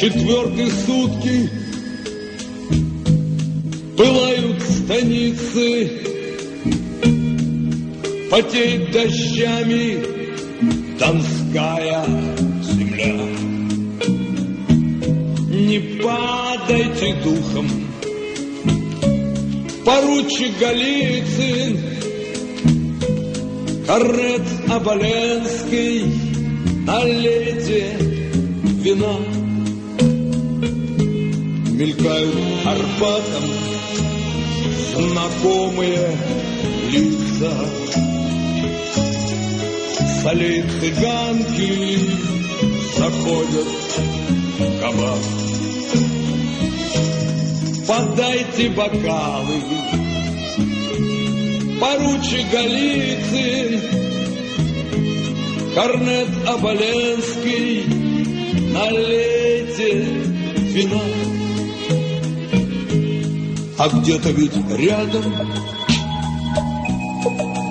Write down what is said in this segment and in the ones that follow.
четвертые сутки Пылают станицы Потеет дождями Донская земля. Не падайте духом Поручик Голицын Корнет Оболенский Налейте вина Мелькают Арбатом Знакомые лица. Солей цыганки Заходят в кабак. Подайте бокалы Поручик Голицын Корнет Оболенский Налейте вина А где-то ведь рядом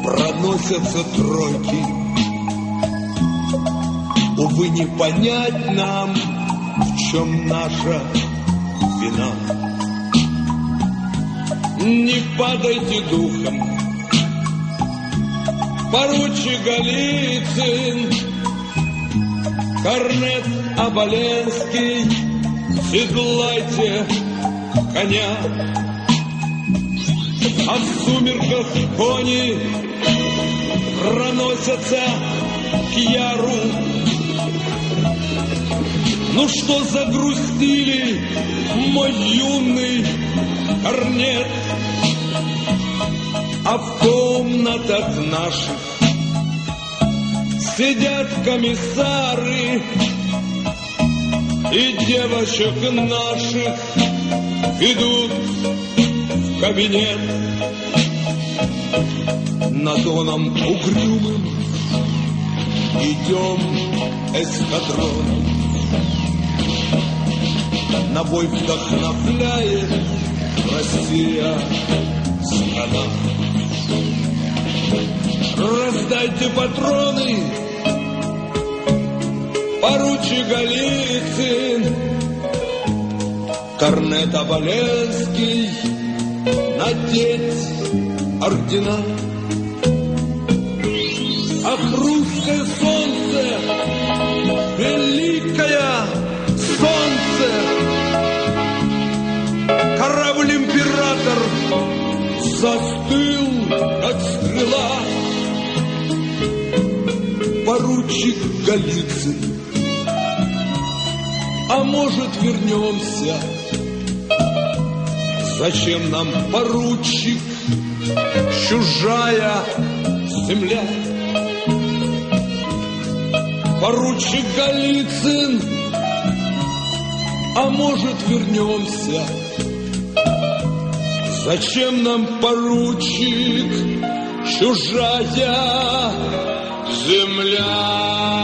Проносятся тройки Увы, не понять нам, в чем наша вина. Не падайте духом, поручик Голицын, Корнет Оболенский, седлайте коня. А в сумерках кони проносятся к яру. Ну что загрустили, мой юный корнет, А в комнатах наших сидят комиссары И девочек наших ведут кабинет. На тоном угрюмым идем эскадроном на бой вдохновляет Россия страна. Раздайте патроны, поручик Голицын, Корнет Оболенский, надеть ордена. Ах, русское солнце, великое солнце, Корабль император застыл, как стрела. Поручик Голицын, а может вернемся? Зачем нам поручик, чужая земля? Поручик Голицын, а может вернемся? Зачем нам поручик, чужая земля?